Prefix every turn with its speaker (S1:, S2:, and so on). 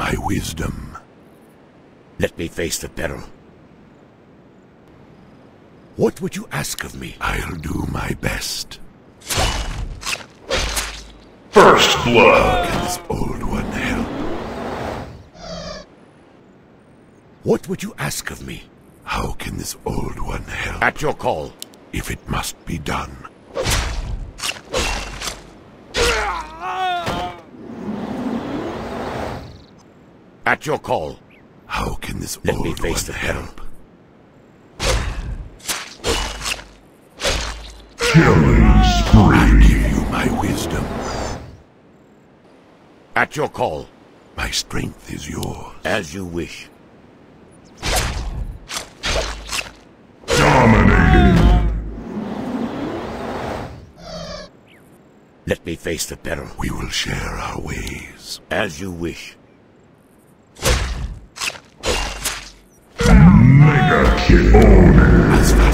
S1: give you my wisdom.
S2: Let me face the peril. What would you ask of me?
S1: I'll do my best.
S3: First blood.
S1: Can this old one help?
S2: What would you ask of me?
S1: How can this old one help?
S2: At your call.
S1: If it must be done.
S2: At your call.
S1: How can this
S2: Let
S1: old
S2: me face the peril.
S1: help?
S3: Killing
S1: I give you my wisdom.
S2: At your call.
S1: My strength is yours.
S2: As you wish.
S3: Dominating.
S2: Let me face the peril.
S1: We will share our ways.
S2: As you wish.
S3: fucking own it.